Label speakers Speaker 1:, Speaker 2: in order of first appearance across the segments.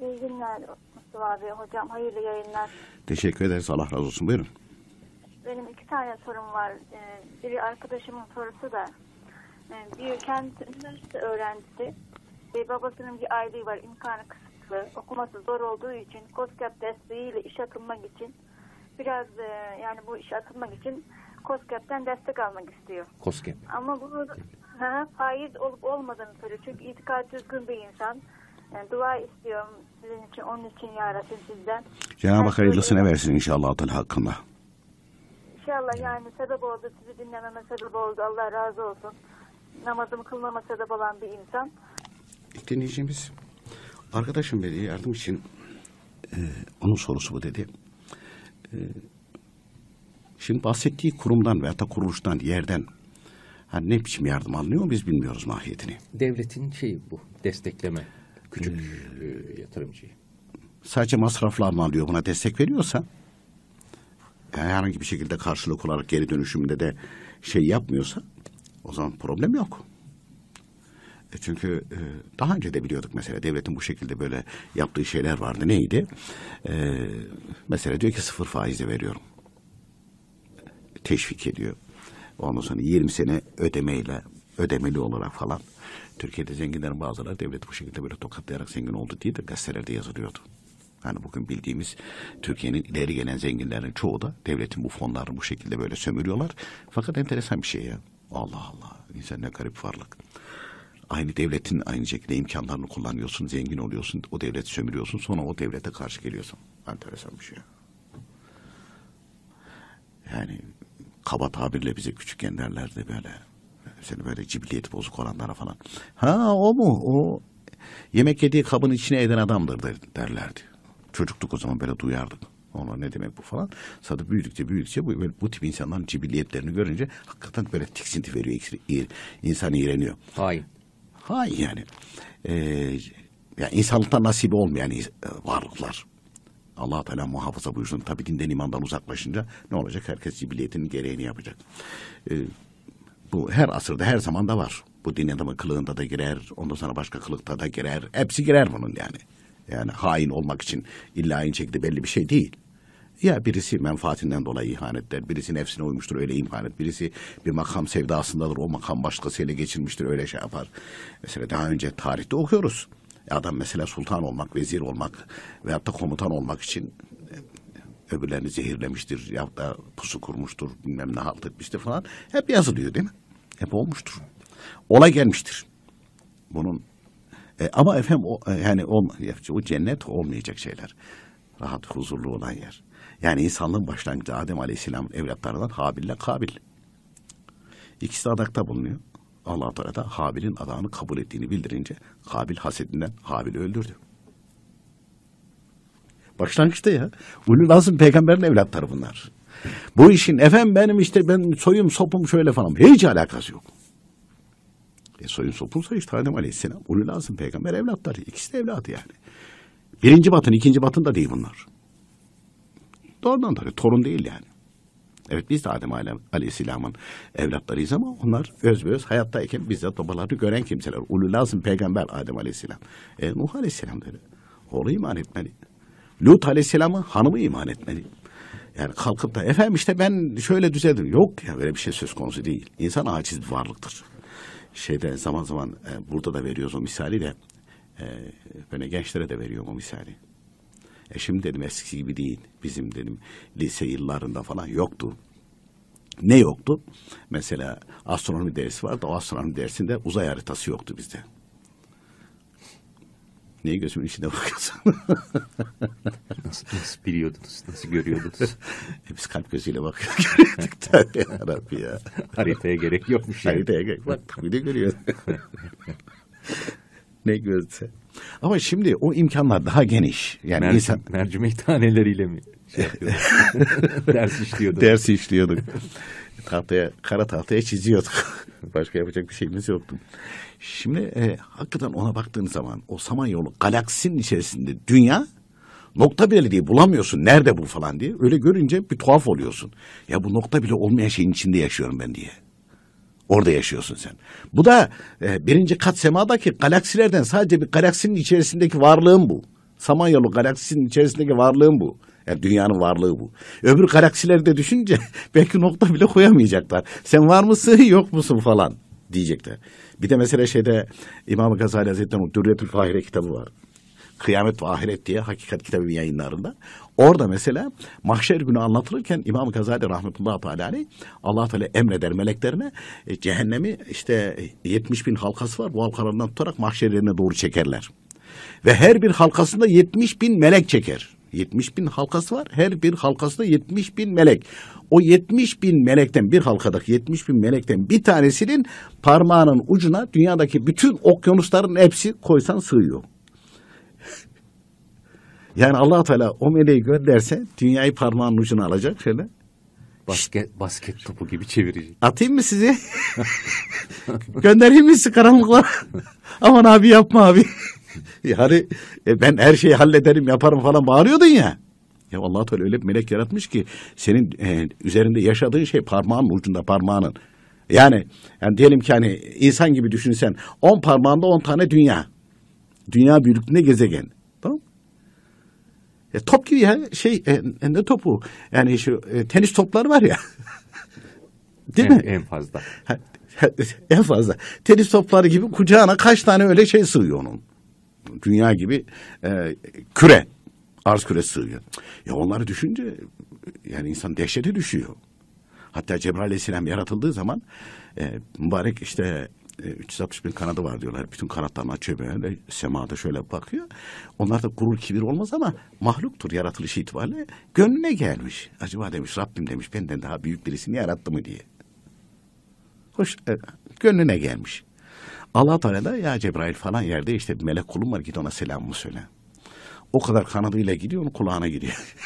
Speaker 1: İyi günler Mustafa abi hocam. Hayırlı yayınlar.
Speaker 2: Teşekkür ederiz. Allah razı olsun. Buyurun.
Speaker 1: Benim iki tane sorum var. Ee, biri arkadaşımın sorusu da. Ee, bir kendisi üniversite öğrencisi. Ve babasının bir aylığı var. imkanı kısıtlı. Okuması zor olduğu için COSGAP desteğiyle iş atılmak için biraz e, yani bu iş atılmak için COSGAP'ten destek almak istiyor.
Speaker 3: Koskep.
Speaker 1: Ama bu ha, faiz olup olmadığını söylüyor. Çünkü itikad düzgün bir insan. Yani dua istiyorum sizin için, onun için ya Rabbi sizden.
Speaker 2: Cenab-ı Hak hayırlısını versin inşallah Teala hakkında.
Speaker 1: İnşallah yani sebep oldu, sizi dinlememe sebep oldu. Allah razı olsun. Namazımı kılmama sebep olan bir insan.
Speaker 2: İlk dinleyicimiz arkadaşım dedi yardım için e, onun sorusu bu dedi. E, şimdi bahsettiği kurumdan veya da kuruluştan, yerden hani ne biçim yardım alınıyor biz bilmiyoruz mahiyetini.
Speaker 3: Devletin şeyi bu. Destekleme. Küçük e, yatırımcıyı.
Speaker 2: Sadece masraflar mı alıyor buna destek veriyorsa yani herhangi bir şekilde karşılık olarak geri dönüşümde de şey yapmıyorsa o zaman problem yok. E çünkü e, daha önce de biliyorduk mesela devletin bu şekilde böyle yaptığı şeyler vardı. Neydi? E, mesela diyor ki sıfır faizle veriyorum. Teşvik ediyor. Ondan sonra 20 sene ödemeyle, ödemeli olarak falan. Türkiye'de zenginlerin bazıları devleti bu şekilde böyle tokatlayarak zengin oldu diye de gazetelerde yazılıyordu. Yani bugün bildiğimiz Türkiye'nin ileri gelen zenginlerin çoğu da devletin bu fonlarını bu şekilde böyle sömürüyorlar. Fakat enteresan bir şey ya. Allah Allah. İnsan ne garip varlık. Aynı devletin aynı şekilde imkanlarını kullanıyorsun, zengin oluyorsun, o devleti sömürüyorsun, sonra o devlete karşı geliyorsun. Enteresan bir şey. Yani kaba tabirle bize küçükken derlerdi böyle. Seni böyle cibiliyeti bozuk olanlara falan. Ha o mu? O yemek yediği kabın içine eden adamdır der- derlerdi. Çocukluk o zaman böyle duyardık. Ona ne demek bu falan. Sonra büyüdükçe büyüdükçe bu, böyle bu tip insanların cibilliyetlerini görünce hakikaten böyle tiksinti veriyor. İnsan iğreniyor.
Speaker 3: Hain.
Speaker 2: Hayır yani. Ee, ya insanlıktan nasibi olmayan ins- varlıklar. Allah Teala muhafaza buyursun. Tabi dinden imandan uzaklaşınca ne olacak? Herkes cibiliyetinin gereğini yapacak. Ee, bu her asırda her zaman da var. Bu din adamı kılığında da girer. Ondan sonra başka kılıkta da girer. Hepsi girer bunun yani. Yani hain olmak için illa aynı şekilde belli bir şey değil. Ya birisi menfaatinden dolayı ihanet der. Birisi nefsine uymuştur öyle ihanet. Birisi bir makam sevdasındadır. O makam başkasıyla geçirmiştir öyle şey yapar. Mesela daha önce tarihte okuyoruz. Adam mesela sultan olmak, vezir olmak veyahut da komutan olmak için e, öbürlerini zehirlemiştir ya da pusu kurmuştur bilmem ne halt etmiştir falan. Hep yazılıyor değil mi? Hep olmuştur. Olay gelmiştir. Bunun e, ama efendim o, e, yani olma, o cennet olmayacak şeyler. Rahat, huzurlu olan yer. Yani insanlığın başlangıcı Adem Aleyhisselam'ın evlatlarından Habil ile Kabil. İkisi de adakta bulunuyor. Allah Teala da Habil'in adağını kabul ettiğini bildirince Kabil hasedinden Habil'i öldürdü. Başlangıçta ya. Ulul lazım peygamberin evlatları bunlar. Bu işin efendim benim işte ben soyum sopum şöyle falan hiç alakası yok. E soyun sopunsa işte Adem Aleyhisselam. Ulul lazım peygamber evlatları. İkisi de evladı yani. Birinci batın, ikinci batın da değil bunlar. Doğrudan tabii torun değil yani. Evet biz de Adem Aley- Aleyhisselam'ın evlatlarıyız ama onlar öz öz hayattayken bizzat babalarını gören kimseler. Ulul lazım peygamber Adem Aleyhisselam. E, Nuh Aleyhisselam dedi. Oğlu iman etmeli. Lut Aleyhisselam'ı hanımı iman etmeli. Yani kalkıp da efendim işte ben şöyle düzeldim. Yok ya böyle bir şey söz konusu değil. İnsan aciz bir varlıktır. Şeyde zaman zaman e, burada da veriyoruz o misali de e, böyle gençlere de veriyorum o misali. E şimdi dedim eskisi gibi değil. Bizim dedim lise yıllarında falan yoktu. Ne yoktu? Mesela astronomi dersi vardı. O astronomi dersinde uzay haritası yoktu bizde. Niye gözümün içine bakıyorsun?
Speaker 3: Nasıl, nasıl biliyordunuz? Nasıl görüyordunuz?
Speaker 2: Biz kalp gözüyle bakıyorduk. Görüyorduk tabii ya Rabbi ya.
Speaker 3: Haritaya gerek yokmuş yani.
Speaker 2: Haritaya gel. Bak tabii de görüyor. ne gözse. Ama şimdi o imkanlar daha geniş. Yani
Speaker 3: Mercim-
Speaker 2: insan
Speaker 3: Mercimek taneleriyle mi şey? Ders işliyordun.
Speaker 2: dersi işliyorduk. Tahtaya, kara tahtaya çiziyorduk. Başka yapacak bir şeyimiz yoktu. Şimdi e, hakikaten ona baktığın zaman o Samanyolu galaksinin içerisinde dünya nokta bile diye bulamıyorsun. Nerede bu falan diye. Öyle görünce bir tuhaf oluyorsun. Ya bu nokta bile olmayan şeyin içinde yaşıyorum ben diye. Orada yaşıyorsun sen. Bu da e, birinci kat semadaki galaksilerden sadece bir galaksinin içerisindeki varlığın bu. Samanyolu galaksisinin içerisindeki varlığın bu. Yani dünyanın varlığı bu. Öbür galaksileri de düşünce belki nokta bile koyamayacaklar. Sen var mısın yok musun falan diyecekler. Bir de mesela şeyde İmam Gazali Hazretleri'nin Dürretül Fahire kitabı var. Kıyamet ve Ahiret diye hakikat kitabı yayınlarında. Orada mesela mahşer günü anlatılırken İmam Gazali rahmetullahi teala aleyh Allah Teala emreder meleklerine e, cehennemi işte e, 70 bin halkası var. Bu halkalarından tutarak mahşerlerine doğru çekerler. Ve her bir halkasında 70 bin melek çeker. 70 bin halkası var. Her bir halkasında 70 bin melek. O 70 bin melekten bir halkadaki 70 bin melekten bir tanesinin parmağının ucuna dünyadaki bütün okyanusların hepsi koysan sığıyor. Yani allah Teala o meleği gönderse dünyayı parmağının ucuna alacak şöyle.
Speaker 3: Basket, basket topu gibi çevirecek.
Speaker 2: Atayım mı sizi? Göndereyim mi sizi karanlıklara? Aman abi yapma abi. yani e, ben her şeyi hallederim yaparım falan bağırıyordun ya. Ya allah Teala öyle bir melek yaratmış ki senin e, üzerinde yaşadığın şey parmağının ucunda parmağının. Yani, yani diyelim ki hani insan gibi düşünsen on parmağında on tane dünya. Dünya büyüklüğünde gezegen. Tamam? E, top gibi ya şey e, e, ne topu? Yani şu e, tenis topları var ya. Değil
Speaker 3: en,
Speaker 2: mi?
Speaker 3: En fazla.
Speaker 2: en fazla. Tenis topları gibi kucağına kaç tane öyle şey sığıyor onun. Dünya gibi e, küre. Arz küre sığıyor. Ya onları düşünce yani insan dehşete düşüyor. Hatta Cebrail Aleyhisselam yaratıldığı zaman e, mübarek işte e, 360 bin kanadı var diyorlar. Bütün kanatlarını açıyor semada şöyle bakıyor. Onlar da gurur kibir olmaz ama mahluktur yaratılış itibariyle. Gönlüne gelmiş. Acaba demiş Rabbim demiş benden daha büyük birisini yarattı mı diye. Hoş, e, gönlüne gelmiş. Allah Teala ya Cebrail falan yerde işte melek kulum var git ona selamımı söyle. O kadar kanadıyla gidiyor onun kulağına gidiyor.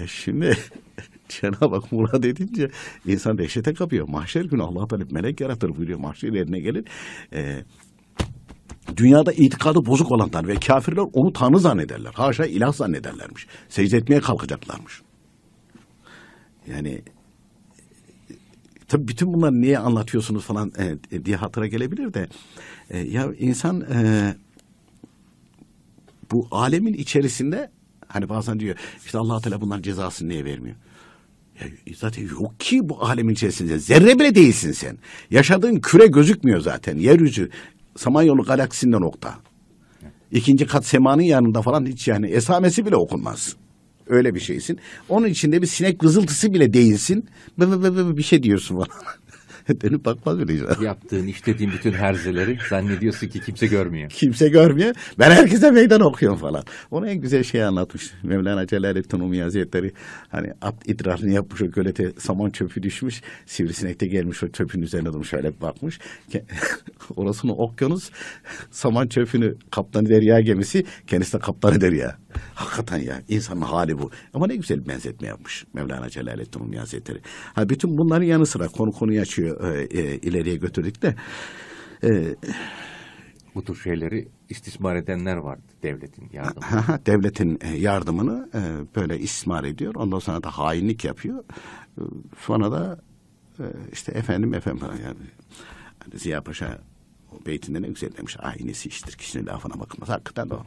Speaker 2: ya şimdi Cenab-ı Hak murad edince insan dehşete kapıyor. Mahşer günü Allah Teala melek yaratır buyuruyor. Mahşer yerine gelir. Ee, dünyada itikadı bozuk olanlar ve kafirler onu tanrı zannederler. Haşa ilah zannederlermiş. Secde etmeye kalkacaklarmış. Yani tabii bütün bunları niye anlatıyorsunuz falan e, diye hatıra gelebilir de e, ya insan e, bu alemin içerisinde hani bazen diyor işte allah Teala bunların cezasını niye vermiyor? Ya zaten yok ki bu alemin içerisinde zerre bile değilsin sen. Yaşadığın küre gözükmüyor zaten. Yeryüzü Samanyolu galaksisinde nokta. İkinci kat semanın yanında falan hiç yani esamesi bile okunmaz. Öyle bir şeysin. Onun içinde bir sinek vızıltısı bile değilsin. Bı bı bı bı bir şey diyorsun falan. Dönüp bakmaz bile. insan.
Speaker 3: Yaptığın, işlediğin bütün herzeleri zannediyorsun ki kimse görmüyor.
Speaker 2: Kimse görmüyor. Ben herkese meydan okuyorum falan. Onu en güzel şey anlatmış. Mevlana Celaleddin Rumi Hazretleri hani at idrarını yapmış o gölete saman çöpü düşmüş. Sivrisinek de gelmiş o çöpün üzerine durmuş şöyle bir bakmış. Orasını okyanus saman çöpünü kaptanı derya gemisi kendisi de kaptanı derya. Hakikaten ya insanın hali bu. Ama ne güzel benzetme yapmış Mevlana Celaleddin Rumi Hazretleri. Ha, bütün bunların yanı sıra konu konuyu açıyor e, e, ileriye götürdük de e,
Speaker 3: Bu tür şeyleri istismar edenler vardı devletin yardımı.
Speaker 2: Aha, devletin e, yardımını e, böyle istismar ediyor. Ondan sonra da hainlik yapıyor. E, Sonra da e, işte efendim efendim falan yani. Hani Ziya Paşa o beytinde ne güzel demiş. Aynesi iştir kişinin lafına bakmaz. Hakikaten doğru.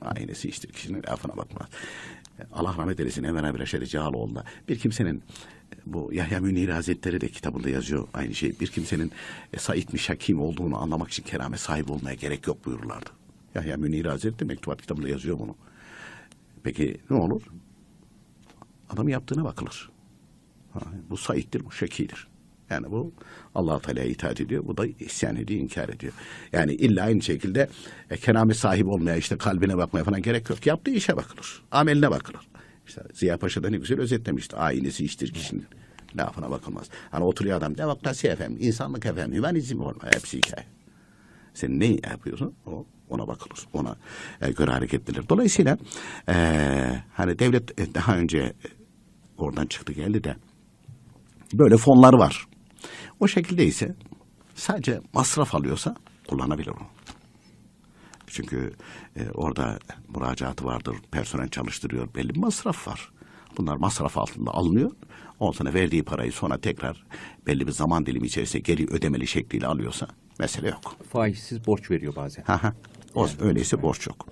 Speaker 2: Aynesi iştir kişinin lafına bakmaz. Allah rahmet eylesin Emre Emre Şeri Cağaloğlu'nda bir kimsenin bu Yahya Münir Hazretleri de kitabında yazıyor aynı şey. Bir kimsenin e, Said mi olduğunu anlamak için keramet sahibi olmaya gerek yok buyururlardı. Yahya Münir Hazretleri mektubat kitabında yazıyor bunu. Peki ne olur? Adam yaptığına bakılır. Ha, bu Said'dir, bu Şeki'dir. Yani bu allah Teala'ya itaat ediyor. Bu da isyan ediyor, inkar ediyor. Yani illa aynı şekilde e, keramet sahibi olmaya, işte kalbine bakmaya falan gerek yok. Yaptığı işe bakılır. Ameline bakılır. İşte Ziya Paşa da ne güzel özetlemişti. Aynesi iştir kişinin. Lafına bakılmaz. Hani oturuyor adam demokrasi efendim, insanlık efendim, hümanizm olma. Hepsi hikaye. Sen ne yapıyorsun? O ona bakılır. Ona e, göre hareket edilir. Dolayısıyla e, hani devlet e, daha önce oradan çıktı geldi de böyle fonlar var. O şekilde ise sadece masraf alıyorsa kullanabilir onu. Çünkü e, orada müracaatı vardır, personel çalıştırıyor, belli bir masraf var. Bunlar masraf altında alınıyor. Ondan sonra verdiği parayı sonra tekrar belli bir zaman dilimi içerisinde geri ödemeli şekliyle alıyorsa mesele yok.
Speaker 3: Faizsiz borç veriyor bazen.
Speaker 2: Ha ha. O, Öyleyse borç yok.